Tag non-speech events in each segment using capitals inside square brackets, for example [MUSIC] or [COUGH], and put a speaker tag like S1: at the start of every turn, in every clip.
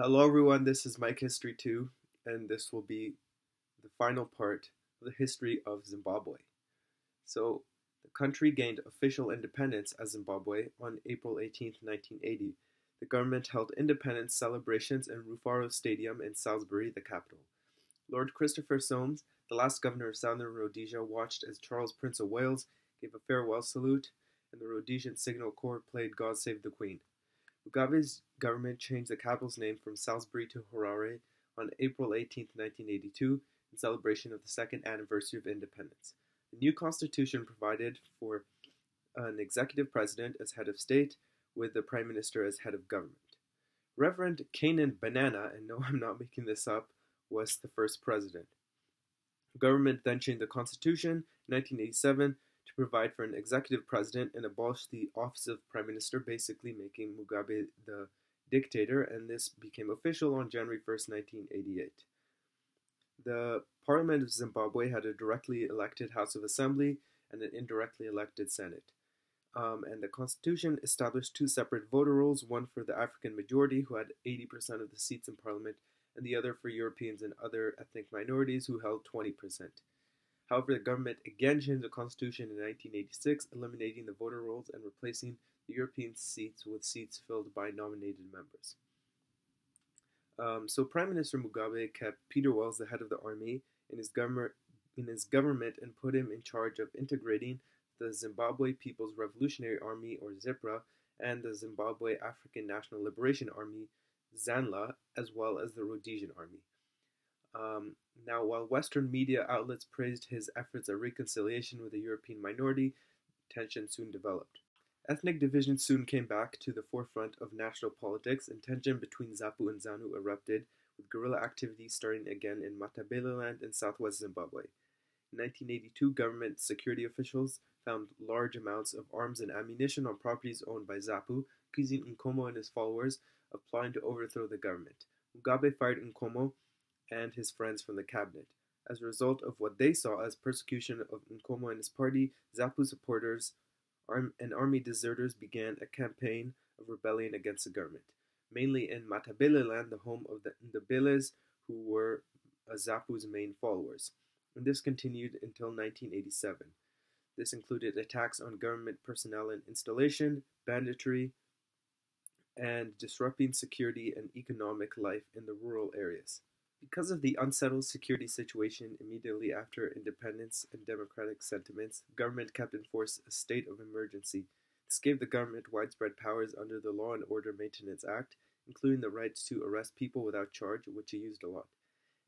S1: Hello, everyone. This is Micah History 2, and this will be the final part of the history of Zimbabwe. So, the country gained official independence as Zimbabwe on April 18, 1980. The government held independence celebrations in Rufaro Stadium in Salisbury, the capital. Lord Christopher Soames, the last governor of Southern Rhodesia, watched as Charles, Prince of Wales, gave a farewell salute, and the Rhodesian Signal Corps played God Save the Queen. Mugabe's government changed the capital's name from Salisbury to Harare on April 18, 1982, in celebration of the second anniversary of independence. The new constitution provided for an executive president as head of state, with the prime minister as head of government. Reverend Canaan Banana, and no, [LAUGHS] I'm not making this up, was the first president. The government then changed the constitution in 1987 to provide for an executive president and abolish the office of prime minister, basically making Mugabe the dictator, and this became official on January 1st, 1988. The Parliament of Zimbabwe had a directly elected House of Assembly and an indirectly elected Senate. Um, and the Constitution established two separate voter rolls one for the African majority, who had 80% of the seats in Parliament, and the other for Europeans and other ethnic minorities, who held 20%. However, the government again changed the constitution in 1986, eliminating the voter rolls and replacing the European seats with seats filled by nominated members. Um, so Prime Minister Mugabe kept Peter Walls the head of the army in his, government, in his government and put him in charge of integrating the Zimbabwe People's Revolutionary Army, or ZIPRA, and the Zimbabwe African National Liberation Army, ZANLA, as well as the Rhodesian Army. Um, now, while Western media outlets praised his efforts at reconciliation with the European minority, tension soon developed. Ethnic division soon came back to the forefront of national politics, and tension between ZAPU and ZANU erupted, with guerrilla activity starting again in Matabeleland in southwest Zimbabwe. In 1982, government security officials found large amounts of arms and ammunition on properties owned by ZAPU, accusing Nkomo and his followers of plotting to overthrow the government. Mugabe fired Nkomo and his friends from the cabinet. As a result of what they saw as persecution of Nkomo and his party, ZAPU supporters and army deserters began a campaign of rebellion against the government, mainly in Matabeleland, the home of the Ndebeles, who were uh, ZAPU's main followers. And this continued until 1987. This included attacks on government personnel and installation, banditry, and disrupting security and economic life in the rural areas. Because of the unsettled security situation immediately after independence and democratic sentiments, government kept in force a state of emergency. This gave the government widespread powers under the Law and Order Maintenance Act, including the right to arrest people without charge, which it used a lot.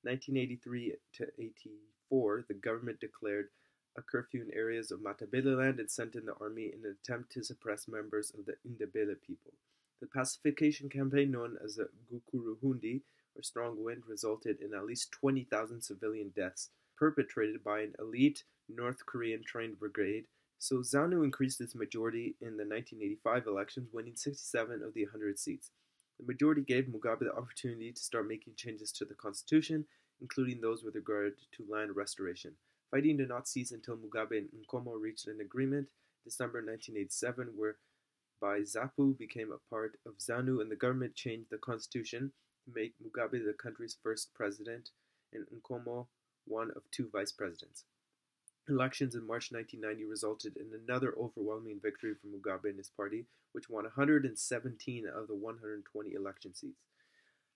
S1: 1983 to 84, the government declared a curfew in areas of Matabeleland and sent in the army in an attempt to suppress members of the Ndebele people. The pacification campaign, known as the Gukurahundi, or strong wind resulted in at least 20,000 civilian deaths perpetrated by an elite North Korean trained brigade. So ZANU increased its majority in the 1985 elections, winning 67 of the 100 seats. The majority gave Mugabe the opportunity to start making changes to the constitution, including those with regard to land restoration. Fighting did not cease until Mugabe and Nkomo reached an agreement December 1987, whereby ZAPU became a part of ZANU and the government changed the constitution make Mugabe the country's first president and Nkomo one of two vice presidents. Elections in March 1990 resulted in another overwhelming victory for Mugabe and his party, which won 117 of the 120 election seats.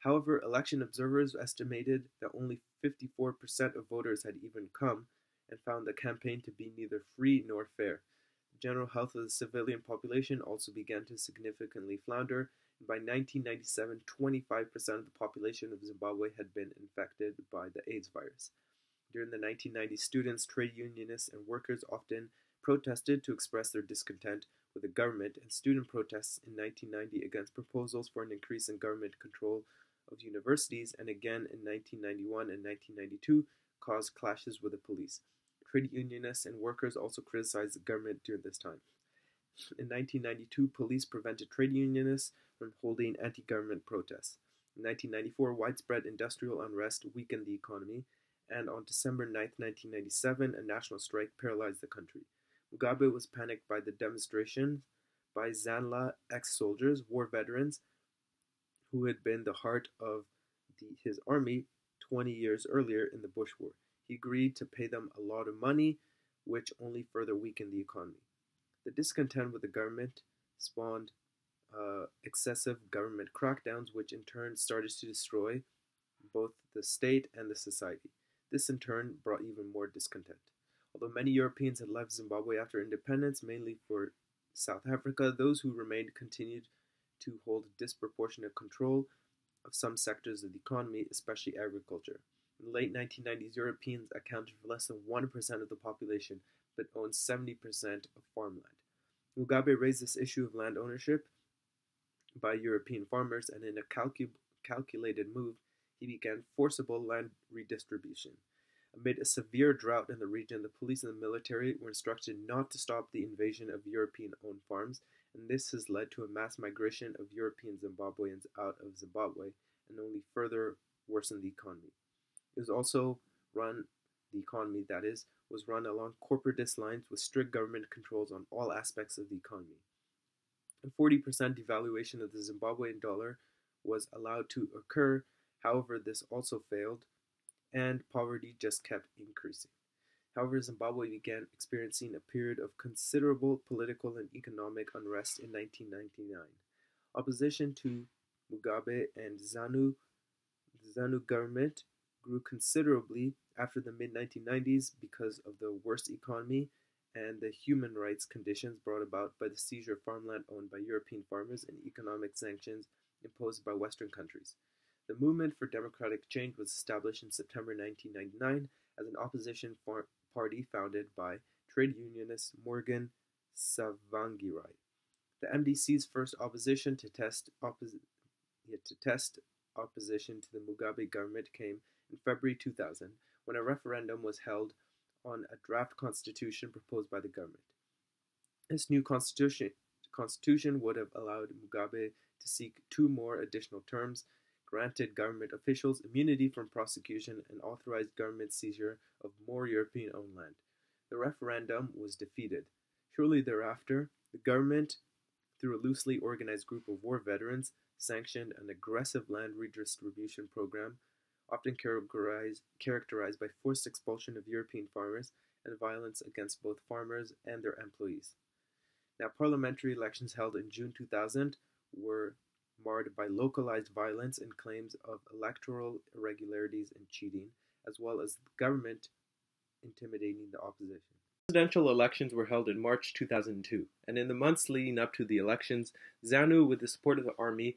S1: However, election observers estimated that only 54% of voters had even come and found the campaign to be neither free nor fair. The general health of the civilian population also began to significantly flounder, by 1997, 25% of the population of Zimbabwe had been infected by the AIDS virus. During the 1990s, students, trade unionists, and workers often protested to express their discontent with the government, and student protests in 1990 against proposals for an increase in government control of universities, and again in 1991 and 1992 caused clashes with the police. Trade unionists and workers also criticized the government during this time. In 1992, police prevented trade unionists from holding anti government protests. In 1994, widespread industrial unrest weakened the economy, and on December 9, 1997, a national strike paralyzed the country. Mugabe was panicked by the demonstrations by Zanla ex soldiers, war veterans, who had been the heart of the, his army 20 years earlier in the Bush War. He agreed to pay them a lot of money, which only further weakened the economy. The discontent with the government spawned uh, excessive government crackdowns, which in turn started to destroy both the state and the society. This in turn brought even more discontent. Although many Europeans had left Zimbabwe after independence, mainly for South Africa, those who remained continued to hold disproportionate control of some sectors of the economy, especially agriculture. In the late 1990s, Europeans accounted for less than 1% of the population, but owned 70% of farmland. Mugabe raised this issue of land ownership by European farmers, and in a calcu- calculated move, he began forcible land redistribution. Amid a severe drought in the region, the police and the military were instructed not to stop the invasion of European owned farms, and this has led to a mass migration of European Zimbabweans out of Zimbabwe and only further worsened the economy. It was also run, the economy that is, was run along corporatist lines with strict government controls on all aspects of the economy. A 40% devaluation of the Zimbabwean dollar was allowed to occur, however, this also failed, and poverty just kept increasing. However, Zimbabwe began experiencing a period of considerable political and economic unrest in 1999. Opposition to Mugabe and ZANU, ZANU government grew considerably after the mid 1990s because of the worst economy and the human rights conditions brought about by the seizure of farmland owned by European farmers and economic sanctions imposed by Western countries. The Movement for Democratic Change was established in September 1999 as an opposition far- party founded by trade unionist Morgan Tsvangirai. The MDC's first opposition to test, to test opposition to the Mugabe government came in February 2000 when a referendum was held on a draft constitution proposed by the government. This new constitution, constitution would have allowed Mugabe to seek two more additional terms, granted government officials immunity from prosecution, and authorized government seizure of more European owned land. The referendum was defeated. Shortly thereafter, the government, through a loosely organized group of war veterans, sanctioned an aggressive land redistribution program often characterized, characterized by forced expulsion of European farmers and violence against both farmers and their employees. Now, parliamentary elections held in June 2000 were marred by localized violence and claims of electoral irregularities and cheating, as well as the government intimidating the opposition. Presidential elections were held in March 2002, and in the months leading up to the elections, ZANU, with the support of the army,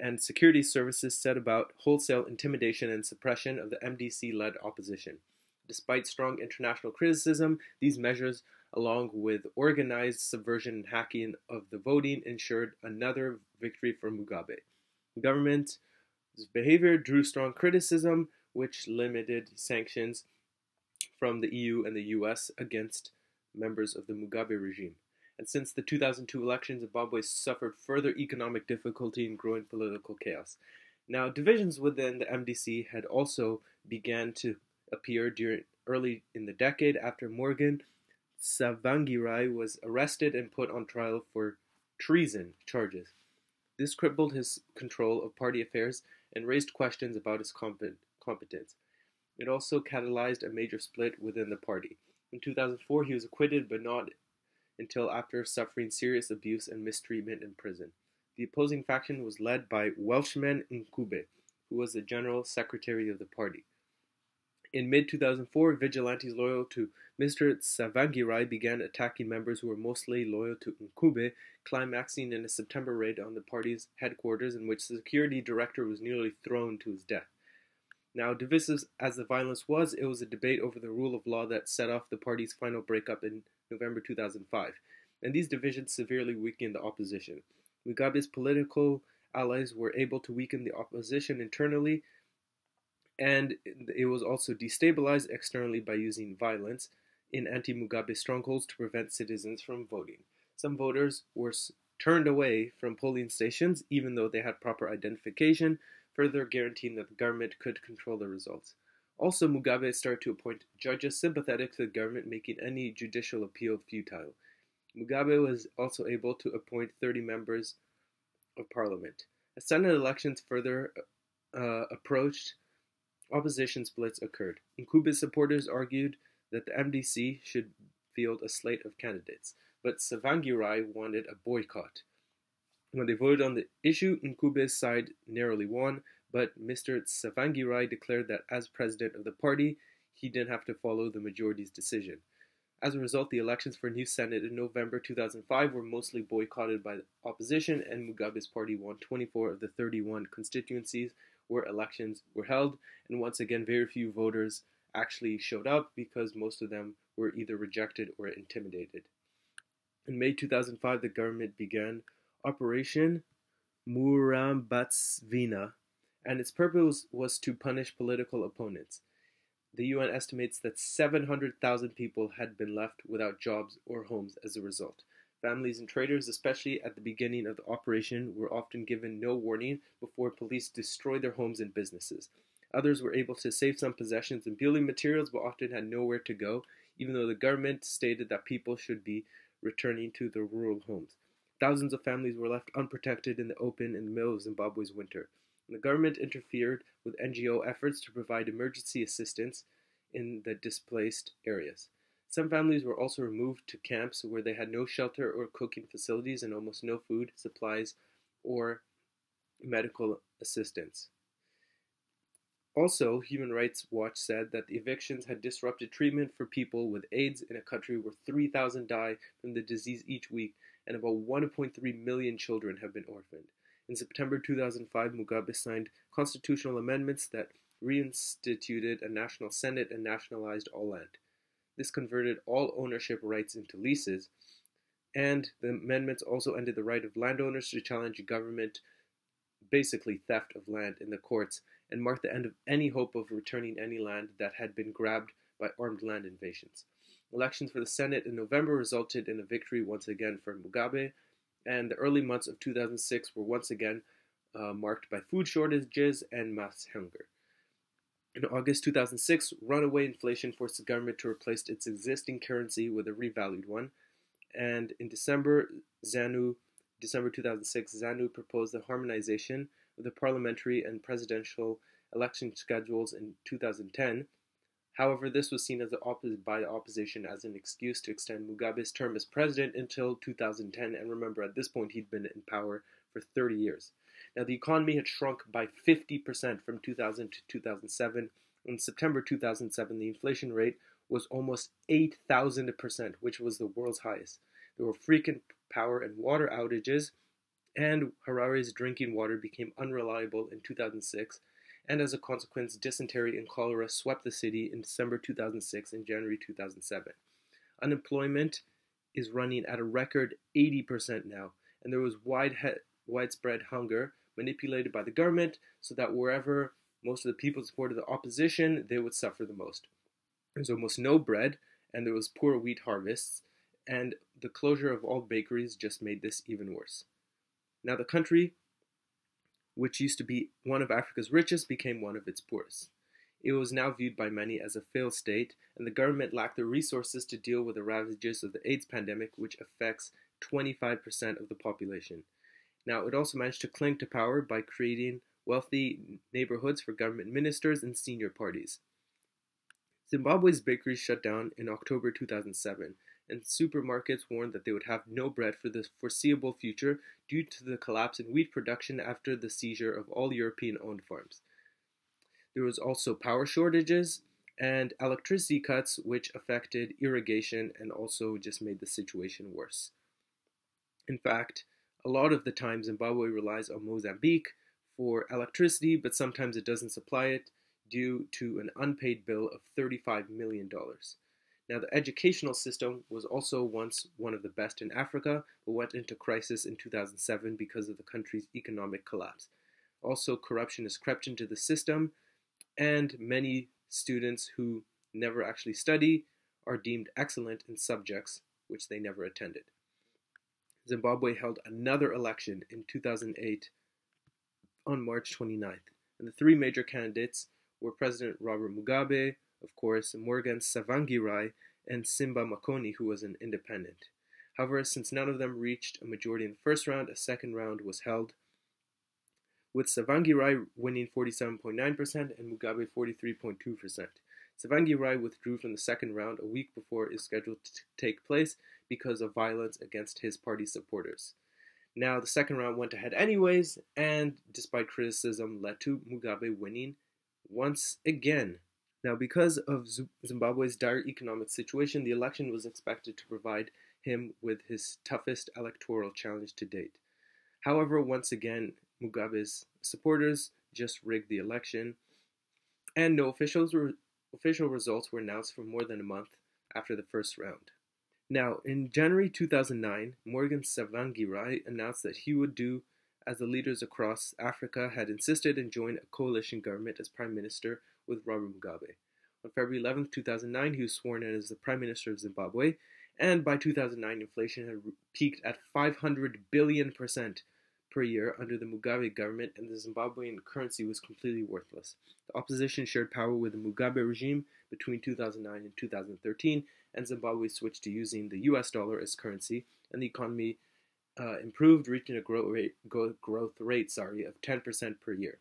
S1: and security services set about wholesale intimidation and suppression of the MDC led opposition. Despite strong international criticism, these measures, along with organized subversion and hacking of the voting, ensured another victory for Mugabe. The government's behavior drew strong criticism, which limited sanctions from the EU and the US against members of the Mugabe regime and since the 2002 election, Zimbabwe suffered further economic difficulty and growing political chaos. Now, divisions within the MDC had also began to appear during early in the decade after Morgan Tsvangirai was arrested and put on trial for treason charges. This crippled his control of party affairs and raised questions about his competence. It also catalyzed a major split within the party. In 2004, he was acquitted but not until after suffering serious abuse and mistreatment in prison. The opposing faction was led by Welshman Ncube, who was the general secretary of the party. In mid 2004, vigilantes loyal to Mr. Tsvangirai began attacking members who were mostly loyal to Ncube, climaxing in a September raid on the party's headquarters in which the security director was nearly thrown to his death. Now, divisive as the violence was, it was a debate over the rule of law that set off the party's final breakup in November 2005, and these divisions severely weakened the opposition. Mugabe's political allies were able to weaken the opposition internally, and it was also destabilized externally by using violence in anti Mugabe strongholds to prevent citizens from voting. Some voters were turned away from polling stations even though they had proper identification, further guaranteeing that the government could control the results. Also, Mugabe started to appoint judges sympathetic to the government, making any judicial appeal futile. Mugabe was also able to appoint 30 members of parliament. As Senate elections further uh, approached, opposition splits occurred. Ncube's supporters argued that the MDC should field a slate of candidates, but Tsvangirai wanted a boycott. When they voted on the issue, Ncube's side narrowly won, but Mr. Tsvangirai declared that as president of the party, he didn't have to follow the majority's decision. As a result, the elections for a new Senate in November 2005 were mostly boycotted by the opposition, and Mugabe's party won 24 of the 31 constituencies where elections were held, and once again, very few voters actually showed up because most of them were either rejected or intimidated. In May 2005, the government began Operation Murambatsvina, and its purpose was to punish political opponents. The UN estimates that 700,000 people had been left without jobs or homes as a result. Families and traders, especially at the beginning of the operation, were often given no warning before police destroyed their homes and businesses. Others were able to save some possessions and building materials, but often had nowhere to go, even though the government stated that people should be returning to their rural homes. Thousands of families were left unprotected in the open in the middle of Zimbabwe's winter. The government interfered with NGO efforts to provide emergency assistance in the displaced areas. Some families were also removed to camps where they had no shelter or cooking facilities and almost no food, supplies, or medical assistance. Also, Human Rights Watch said that the evictions had disrupted treatment for people with AIDS in a country where 3,000 die from the disease each week and about 1.3 million children have been orphaned. In September 2005, Mugabe signed constitutional amendments that reinstituted a national senate and nationalized all land. This converted all ownership rights into leases, and the amendments also ended the right of landowners to challenge government, basically theft of land, in the courts, and marked the end of any hope of returning any land that had been grabbed by armed land invasions. Elections for the Senate in November resulted in a victory once again for Mugabe, and the early months of 2006 were once again uh, marked by food shortages and mass hunger. In August 2006, runaway inflation forced the government to replace its existing currency with a revalued one. And in December, ZANU, December 2006, ZANU proposed the harmonization of the parliamentary and presidential election schedules in 2010. However, this was seen as the by the opposition as an excuse to extend Mugabe's term as president until 2010. And remember, at this point, he'd been in power for 30 years. Now, the economy had shrunk by 50% from 2000 to 2007. In September 2007, the inflation rate was almost 8,000%, which was the world's highest. There were frequent power and water outages, and Harare's drinking water became unreliable in 2006. And as a consequence, dysentery and cholera swept the city in December 2006 and January 2007. Unemployment is running at a record 80% now, and there was wide he- widespread hunger manipulated by the government so that wherever most of the people supported the opposition, they would suffer the most. There was almost no bread, and there was poor wheat harvests, and the closure of all bakeries just made this even worse. Now, the country, which used to be one of Africa's richest, became one of its poorest. It was now viewed by many as a failed state, and the government lacked the resources to deal with the ravages of the AIDS pandemic, which affects 25% of the population. Now, it also managed to cling to power by creating wealthy neighborhoods for government ministers and senior parties. Zimbabwe's bakeries shut down in October 2007, and supermarkets warned that they would have no bread for the foreseeable future due to the collapse in wheat production after the seizure of all European owned farms. There was also power shortages and electricity cuts, which affected irrigation and also just made the situation worse. In fact, a lot of the time, Zimbabwe relies on Mozambique for electricity, but sometimes it doesn't supply it due to an unpaid bill of $35 million. Now, the educational system was also once one of the best in Africa, but went into crisis in 2007 because of the country's economic collapse. Also, corruption has crept into the system, and many students who never actually study are deemed excellent in subjects which they never attended. Zimbabwe held another election in 2008 on March 29th, and the three major candidates were President Robert Mugabe, of course, Morgan Tsvangirai and Simba Makoni, who was an independent. However, since none of them reached a majority in the first round, a second round was held. with Tsvangirai winning 47.9% and Mugabe 43.2%. Tsvangirai withdrew from the second round a week before it is scheduled to take place because of violence against his party supporters. Now, the second round went ahead anyways, and despite criticism, led to Mugabe winning once again. Now, because of Zimbabwe's dire economic situation, the election was expected to provide him with his toughest electoral challenge to date. However, once again, Mugabe's supporters just rigged the election, and no officials were, official results were announced for more than a month after the first round. Now, in January 2009, Morgan Tsvangirai announced that he would do as the leaders across Africa had insisted and joined a coalition government as prime minister with Robert Mugabe. On February 11, 2009, he was sworn in as the prime minister of Zimbabwe, and by 2009, inflation had peaked at 500 billion percent per year under the Mugabe government, and the Zimbabwean currency was completely worthless. The opposition shared power with the Mugabe regime between 2009 and 2013, and Zimbabwe switched to using the US dollar as currency, and the economy uh, improved, reaching a growth rate, growth rate sorry, of 10% per year.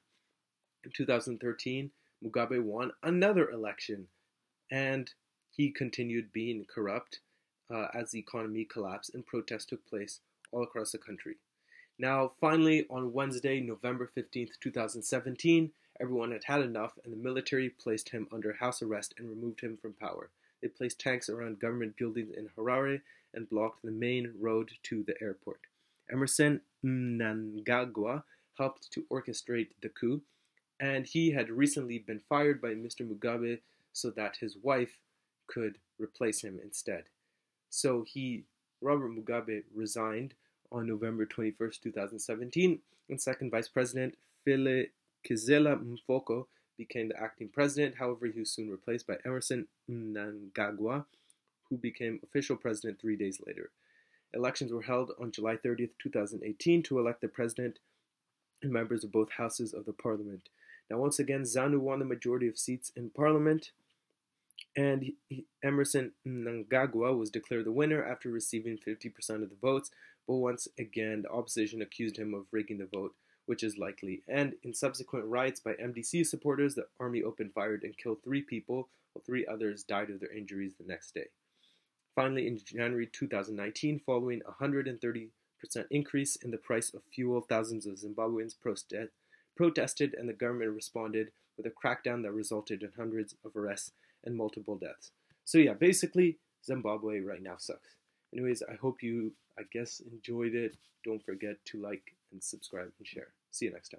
S1: In 2013, Mugabe won another election, and he continued being corrupt uh, as the economy collapsed and protests took place all across the country. Now, finally, on Wednesday, November 15th, 2017, everyone had had enough, and the military placed him under house arrest and removed him from power. They placed tanks around government buildings in Harare and blocked the main road to the airport. Emmerson Mnangagwa helped to orchestrate the coup, and he had recently been fired by Mr. Mugabe so that his wife could replace him instead. So he, Robert Mugabe, resigned on November 21st, 2017, and second Vice President Kizela Mphoko became the acting president. However, he was soon replaced by Emmerson Mnangagwa, who became official president three days later. Elections were held on July 30th, 2018, to elect the president and members of both houses of the parliament. Now, once again, ZANU won the majority of seats in parliament, and Emmerson Mnangagwa was declared the winner after receiving 50% of the votes, but once again, the opposition accused him of rigging the vote, which is likely. And in subsequent riots by MDC supporters, the army opened fire and killed three people, while three others died of their injuries the next day. Finally, in January 2019, following a 130% increase in the price of fuel, thousands of Zimbabweans protested, and the government responded with a crackdown that resulted in hundreds of arrests and multiple deaths. So, yeah, basically, Zimbabwe right now sucks. Anyways, I hope you, I guess, enjoyed it. Don't forget to like and subscribe and share. See you next time.